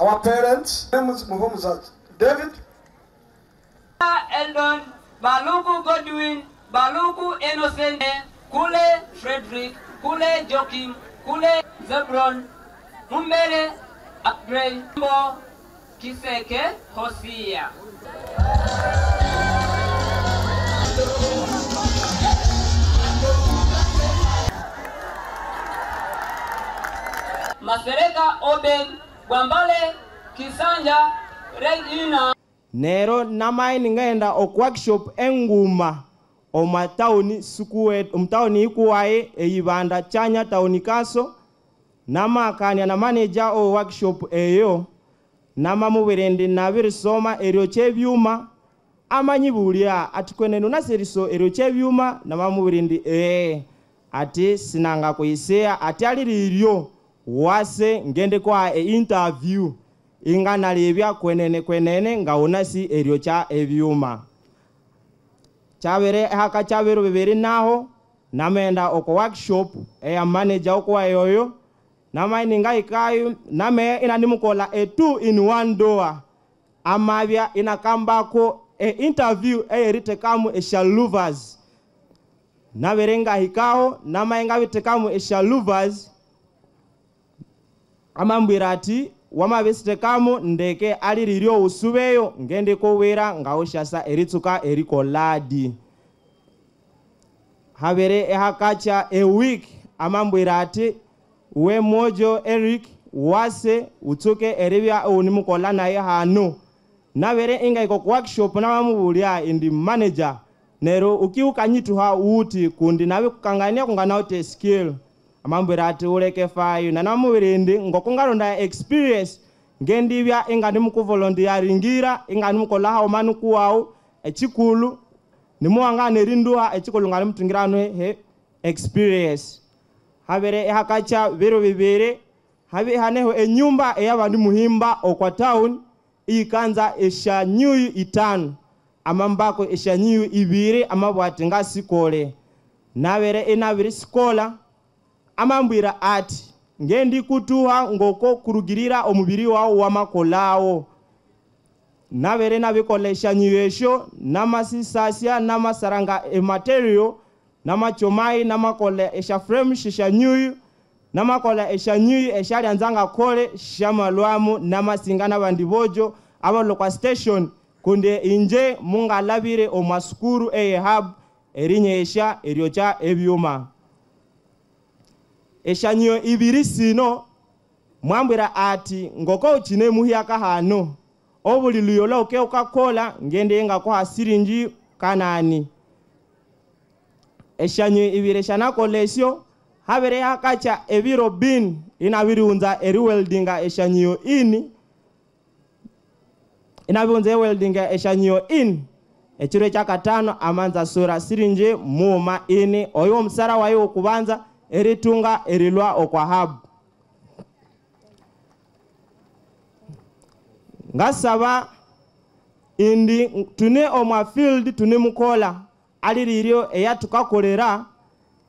Our parents, is Muhammad David, Eldon, Baluku Godwin, Baluku Innocent, Kule Frederick, Kule Joachim, Kule Zebron, Mumbere Agrey, Mbo Kiseke Hosea. Masereka Oben, gwambale kisanja regina nero namaini ngenda okuworkshop enguma omatauni sukuwet omutauni ikuwaye eyibanda chanya tauni kaso. Namakania na manager o workshop eyo namamubirende nabirisoma eryo kyebyuma ati bulia nuna seriso eryo kyebyuma namamubirende ee ati sinanga kuyiseya ati aliri iryo wase ngende kwa e interview. Inga nalibya kwenene kwenene ngaunasi erio cha ebyuma. Chabere haka chabero bibiri naho namenda oko workshop eya manager okwa nama namaini ngaikayo name inanimukola a two in one door. Amabya inakambako e interview eyeritekamu eshaluvers nabere ngahikaho namaye ngabitekamu eshaluvers amambwira ati wamavesitekamo ndeke aliri ryo usuveyo ngende kowira ngaushasa eritsuka erikoladi. Havere ehakacha ewiki amambwira ati we mojo eric wase utsuke erivya unimukola naye hanu. Navere inga iko kuworkshop navamuvulya indi manager nero ukiukanyithuha uti kundi nave kukangania kunganaute skill amambwera ati uleke fayo nanamuviri ngokungalo nda experience ngendivya ingani mukuvolontiyaringira ingani mukolaha omani kuwawu ecikulu nimuwanga nerinduha ecikulu ngani mutungiranwe he experience. Havere ehakaca viro viviri havi haneho enyumba eyavandi muhimba okwa town iyikanza eshanyiyu itanu. Amambako eshanyiyu iviri amabwati ngasikole navere inaviri sikola amambwira ati kutuha ngoko kurugirira omubiri wawo wamakolawo nabere nabikola eshanyu esho namasisasya namasaranga ematerial namachomai namakola eshaframe shishanyuyu namakola eshanyuyu eshalyanzanga kole shamalwamu namasinga nabandi bojo abalokwa station kunde inje mungalabire omwasukuru eyehab erinyesha eryocha ebyuma eshanyo ibiri sino. Mwambwira ati ngokoukine muhiyaka hano obuli luyola lauke ukakola ngende ngakoha silinji kanani. Eshanyo ibiri shanakola esyo havere yakacha ebiro bin inabirunza eri weldinga eshanyo ini inavirunza eweldinga eshanyo in. Echiro chakatano amanza sura sirinje muma ini. Oyo omusara wayo kubanza eritunga erilwa okwa habu ngasaba indi tune omwa field tune mukola. Aliriryo eya tukakolera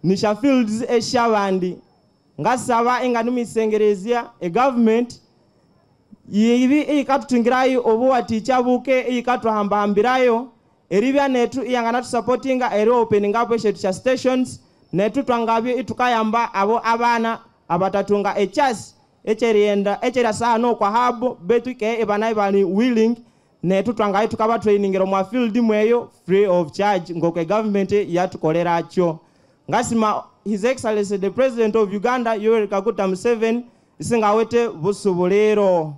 nisha fields eshabandi ngasaba inga numisengerezya e government yibi ikatutungirayo obu waticha buke ikatwahambahambirayo eribya netu iyangana tusapotinga eri openingapo eshetu sha stations netu twangabyo itukayamba abo abana abatatunga echasi echeriyenda echeryasahano okwa habo betu ike ibana ibani willing netu twangayo tukabatrainingiro mwa field mweyo free of charge ngoko egovernment yatukolerakyo ngasima his excellency the president of uganda yoweri kaguta museveni isingawete busubuliro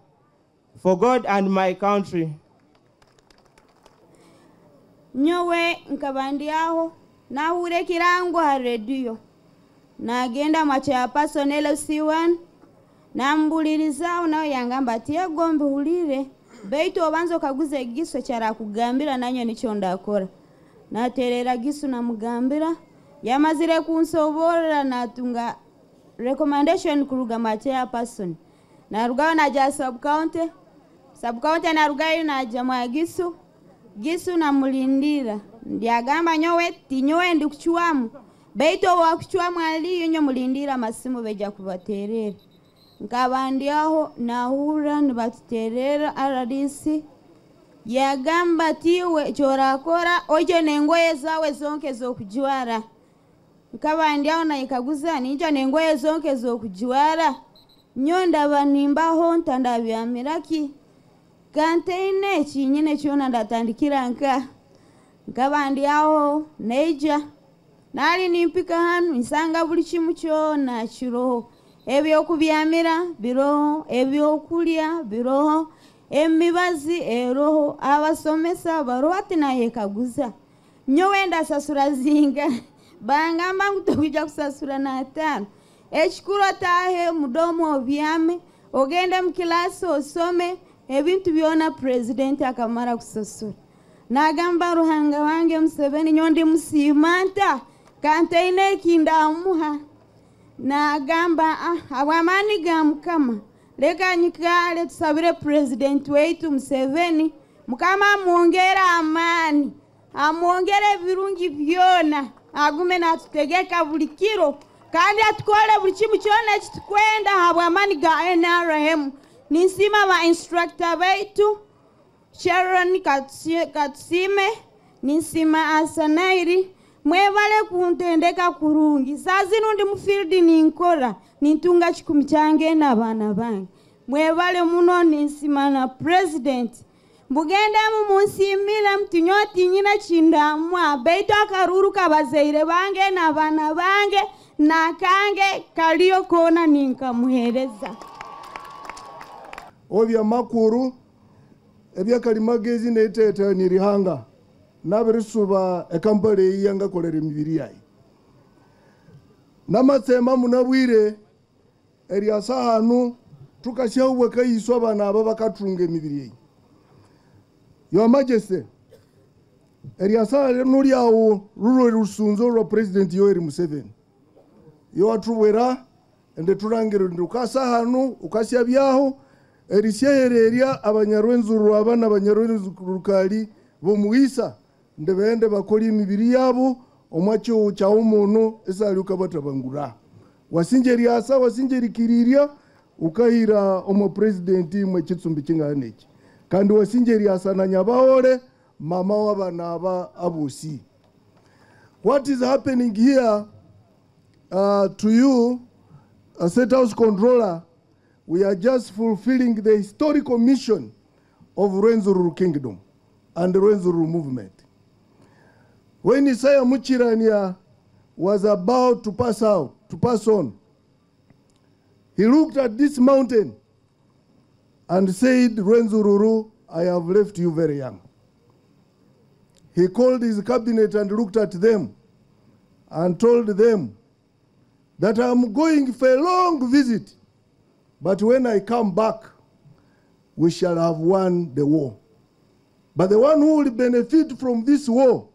for god and my country nyowe nkabandi aho nahure kirango ha redio. Nagenda macho ya pasonele c1 nambulirizawo nawe yangamba ati yegombe hulire beitu obanza okaguza egiso kyarakugambira nanyo nicho ndakora. Naterera gisu namugambira yamazire kunsoborera natunga recommendation kuruga macho ya person narugayo naja subcounty subcounty narugayo naja mwa gisu namulindira. Ndyagamba nyowe tinyowe ndi Beito wa wakuchwamu aliyo nyo mulindira masimu beja kubaterera nkaba ndyaho nahura nibatuterera RDC yagamba tiwe chorakora ojo nengoye zawe zonke zokujwara nkabandiaho naikaguza nayikaguza ninjo nengoye zonke zokujwara nyo ndabanimbaho ntandabyamiraki kanteine ekinyine kyona ndatandikira nka. Nkaba ndi aho neija. Nali nimpika hanu nsanga buli kimu kyona kiroho ebyokubyamira biroho. Ebyokulya biroho. Emibazi eroho. Abasomesa baroho ati nayekaguza nyo wenda sasura zinga. Bangamba ngu tokujja kusasura n'ataano. Ekikuru otahe mudomo obyame ogende mu kilasi osome ebintu byona purezidenti akamara kusasura nagamba ruhanga wange museveni nyo ndi musiimanta kanteine ekindamuha nagamba ah, abwamaani ga mukama. Leka nyikale tusabire purezidenti waitu museveni. Mukama amwongere amaani amwongere ebirungi byona. Agume natutegeka buli kiro kandi atukole buli kimu kyona ekitukwenda. Habwamaani ga nrm Ninsiima ba instructor baitu Sharon Katsime, ninsiima Asanairi mwebale kuntendeka kurungi. Saa zino ndi mu fiiridi ninkola nintunga kikumi kyange n'abaana bange mwebale muno ninsiima na pulezidenti mbugendamu munsiimira mutinyo tinyina kindamwa baitu akaruru kabazaire bange n'abaana bange nakange kaliyo koona ninkamuhereza. Obya makuru ebyakalimagezi neiteetani rihanga nabirisuba ekampala eyi yangakolera emibiri yayi. Namatsemba munabwire eryasa hanu tukashaubwe kaiswa abana aba bakatunga emibiri eyi your majesty eryasa lino lyawo lulwe lusunzo lwa president yoweri museveni. Yowatubwera ende tulangire ndi ukasa hanu ukasya byaho erisyehererya abanyarwenzuru aba n'abanyarwenzurukali bomuisa nde bende bakora emibiri yabo omwa cha umuntu muno esali ukabatabangura wasinjeri asa wasinjeri kiriria ukahira omo president mwe kitsumbi kingana eki. Kandi wasinjeri asa na nyabaole mama w'abana aba abosi what is happening here uh, to you a state house controller we are just fulfilling the historical mission of Rwenzururu Kingdom and the Rwenzururu movement. When Isaiah Muchirania was about to pass out, to pass on, he looked at this mountain and said, Rwenzururu, I have left you very young. He called his cabinet and looked at them and told them that I'm going for a long visit but when I come back, we shall have won the war. But the one who will benefit from this war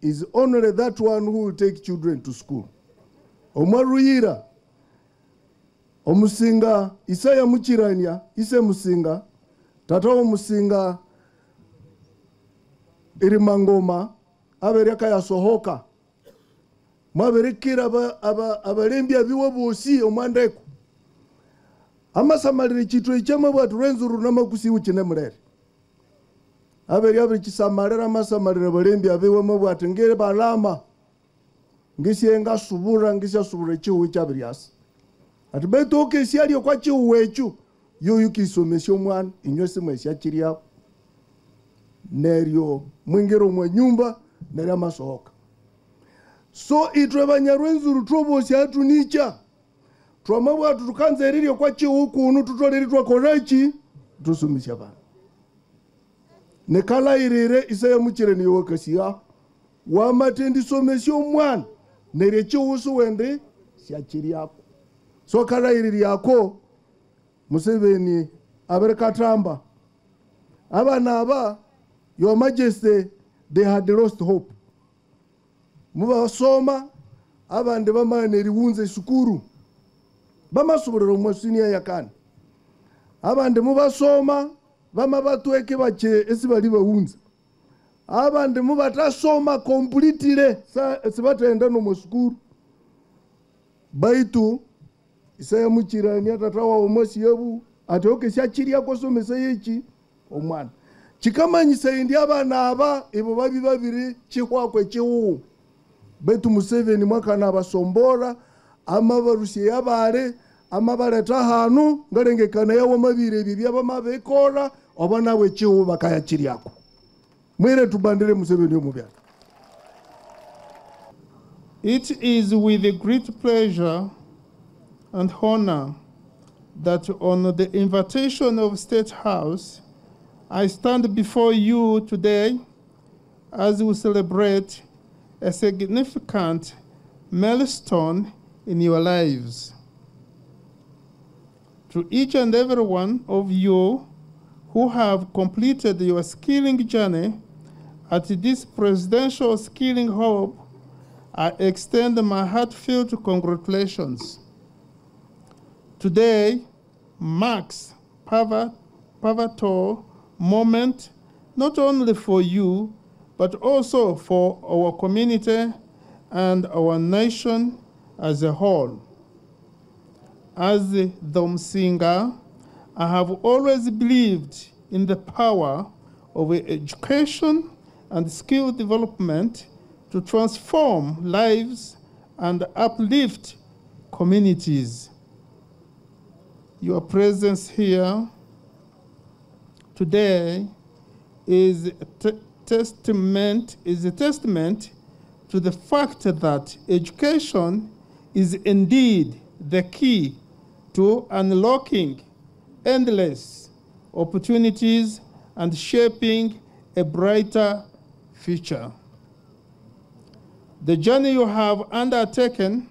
is only that one who will take children to school. Omwaruyira, omusinga Isaya Muchirania, ise musinga, tata omusinga irimangoma abereka yasohoka mwaberekera aba- abiwe bosi omwandeku amasamalire chitwe ichama bwatu rwenzuru namakusiwu uchine mulere aberi abiri chisamalira amasamalire balembi abiwemo bwati ngere balama. Ngisiye ngasubura ngisiasubura chiwu chabiri asa ati betu okesialio kwa chiwu echu yoyu kisomesya omwana inywe simwesya chiriao neryo mwingiro mwe nyumba neryo amasohoka so itwe banyarwenzuru twobosi twa mambo atu tukhanzerirye kwa ciuku unu tutwaliritwa koraci tusumisha vanu nekhalayirire isaya muchireni yowakasiya wamate ndisomesye omwana nerye ciusu wende syaciryako so khalayiririyako museveni avere katamba avana ava your majesty they had lost hope. Muvasoma avandi vamane riunze sukuru bamasubulira omwasinia yakani? Abandi mubasoma bama batweke bache esibali bawunza abandi mubatasoma kompulitire sa- sibatenda nomwesukuru baitu isaya muchirani atata wawo mosiyevu ati oke syachirya kosomesa yechi omwana. Chikamanyisa indi abana aba ibo babi babiri chihwakwe chiwu betu museveni mwakana abasombora ama barusye yabale ama baleta hanu ngalengekana yawo mabire chiwu bakayachiryako mwire tubandire It is with great pleasure and honor that on the invitation of State House, I stand before you today as we celebrate a significant milestone in your lives. To each and every one of you who have completed your skilling journey at this Presidential Skilling Hub, I extend my heartfelt congratulations. Today marks pivotal moment not only for you, but also for our community and our nation as a whole. As the singer, I have always believed in the power of education and skill development to transform lives and uplift communities. Your presence here today is testament is a testament to the fact that education is indeed the key to unlocking endless opportunities and shaping a brighter future. The journey you have undertaken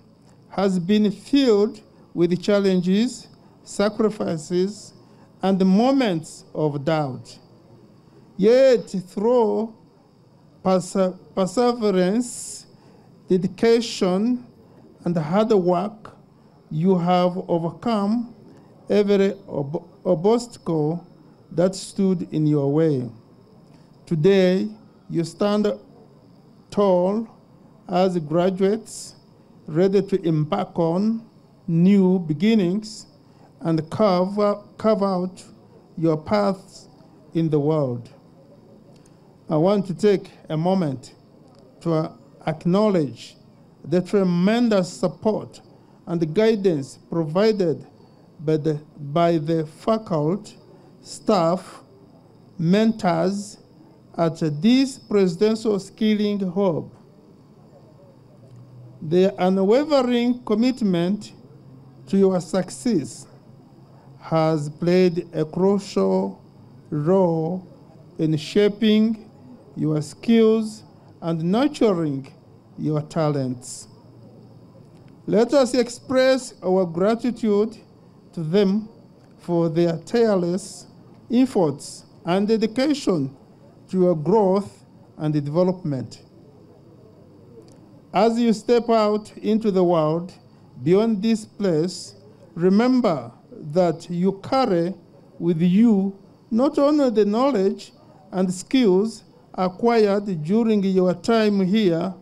has been filled with challenges, sacrifices, and moments of doubt. Yet, through perse- perseverance, dedication, and hard work, you have overcome every ob- obstacle that stood in your way. Today, you stand tall as graduates, ready to embark on new beginnings and carve, carve out your paths in the world. I want to take a moment to acknowledge the tremendous support and guidance provided by the, by the faculty, staff, mentors at this Presidential Skilling Hub. Their unwavering commitment to your success has played a crucial role in shaping your skills and nurturing your talents. Let us express our gratitude to them for their tireless efforts and dedication to your growth and development. As you step out into the world beyond this place, remember that you carry with you not only the knowledge and skills acquired during your time here,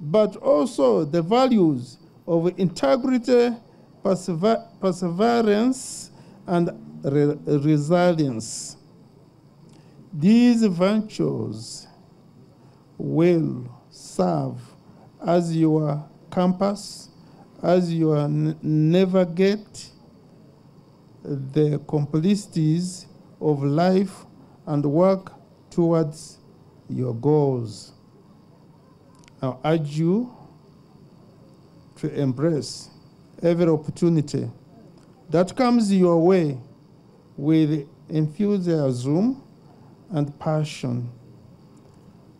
but also the values of integrity, persever- perseverance, and re- resilience. These virtues will serve as your compass, as you n- navigate the complexities of life and work towards your goals. I urge you to embrace every opportunity that comes your way with enthusiasm and passion.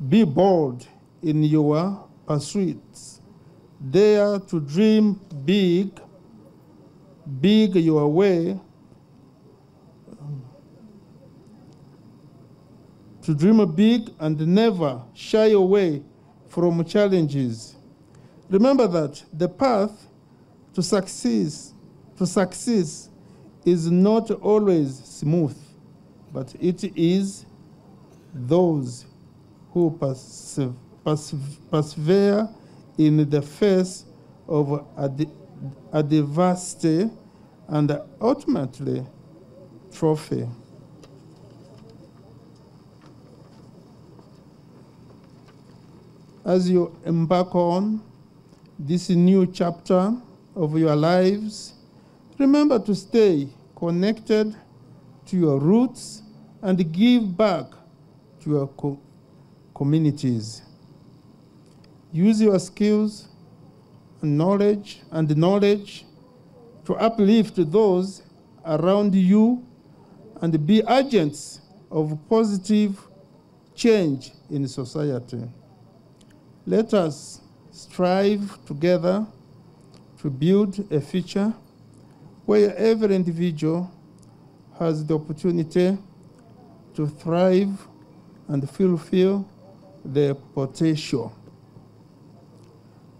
Be bold in your pursuits. Dare to dream big, big your way, to dream big and never shy away from challenges. Remember that the path to success, to success is not always smooth, but it is those who perse- perse- persevere in the face of ad- adversity, and ultimately trophy. As you embark on this new chapter of your lives, remember to stay connected to your roots and give back to your co- communities. Use your skills and knowledge and knowledge to uplift those around you and be agents of positive change in society. Let us strive together to build a future where every individual has the opportunity to thrive and fulfill their potential.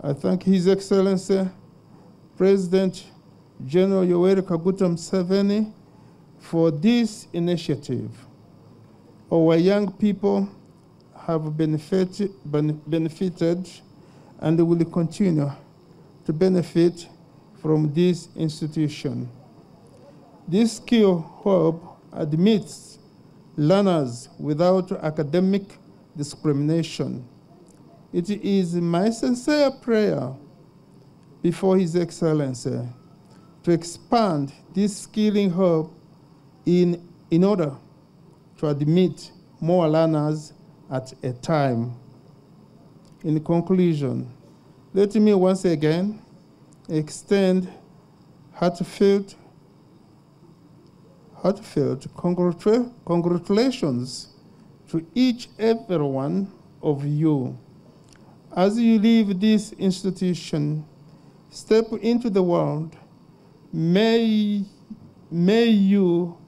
I thank His Excellency President General Yoweri Kaguta Museveni for this initiative. Our young people have benefited, benefited and will continue to benefit from this institution. This skill hub admits learners without academic discrimination. It is my sincere prayer before His Excellency to expand this skilling hub in, in order to admit more learners at a time. In conclusion, let me once again extend heartfelt, heartfelt congratu- congratulations to each every one of you. As you leave this institution, step into the world, may, may you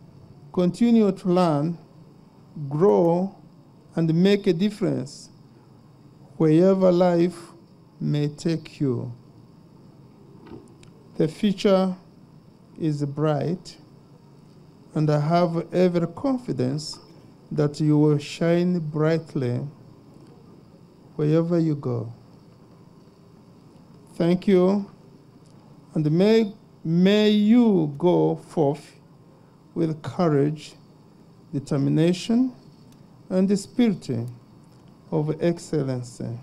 continue to learn, grow, and make a difference wherever life may take you. The future is bright, and I have every confidence that you will shine brightly wherever you go. Thank you, and may, may you go forth with courage, determination, and the spirit of excellency.